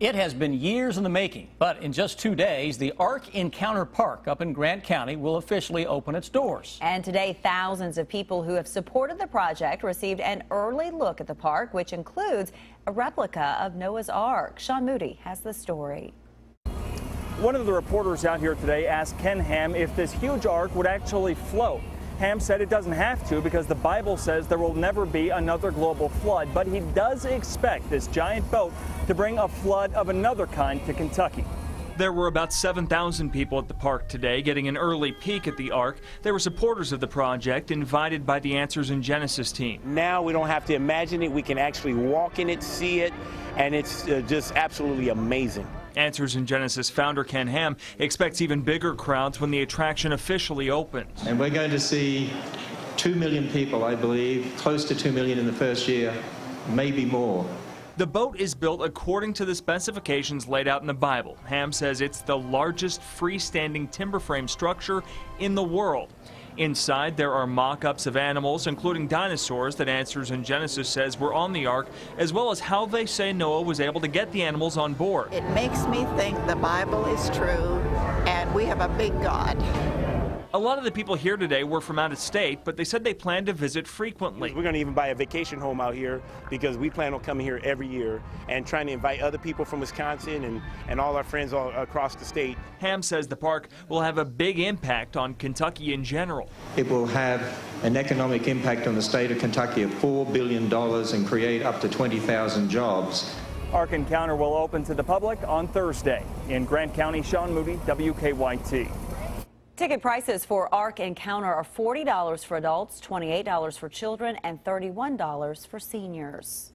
It has been years in the making, but in just two days, the Ark Encounter Park up in Grant County will officially open its doors. And today, thousands of people who have supported the project received an early look at the park, which includes a replica of Noah's Ark. Sean Moody has the story. One of the reporters out here today asked Ken Ham if this huge ark would actually float. Ham said it doesn't have to because the Bible says there will never be another global flood, but he does expect this giant boat to bring a flood of another kind to Kentucky. There were about 7,000 people at the park today getting an early peek at the Ark. They were supporters of the project invited by the Answers in Genesis team. Now we don't have to imagine it, we can actually walk in it, see it, and it's uh, just absolutely amazing. Answers in Genesis founder Ken Ham expects even bigger crowds when the attraction officially opens. And we're going to see 2 million people, I believe, close to 2 million in the first year, maybe more. The boat is built according to the specifications laid out in the Bible. Ham says it's the largest freestanding timber frame structure in the world. Inside, there are mock ups of animals, including dinosaurs, that Answers in Genesis says were on the ark, as well as how they say Noah was able to get the animals on board. It makes me think the Bible is true and we have a big God. A lot of the people here today were from out of state, but they said they plan to visit frequently. We're going to even buy a vacation home out here because we plan on coming here every year and trying to invite other people from Wisconsin and, and all our friends all across the state. Ham says the park will have a big impact on Kentucky in general. It will have an economic impact on the state of Kentucky of $4 billion and create up to 20,000 jobs. Ark Encounter will open to the public on Thursday. In Grant County, Sean Moody, WKYT. Ticket prices for Ark Encounter are $40 for adults, $28 for children, and $31 for seniors.